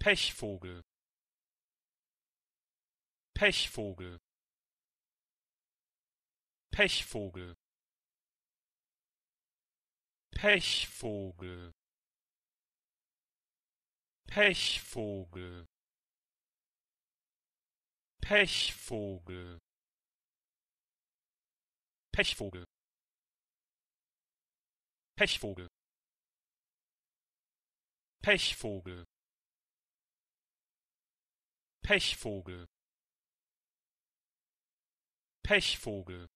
Pechvogel. Pechvogel. Pechvogel. Pechvogel. Pechvogel. Pechvogel. Pechvogel. Pechvogel. Pechvogel pechvogel. Pechvogel.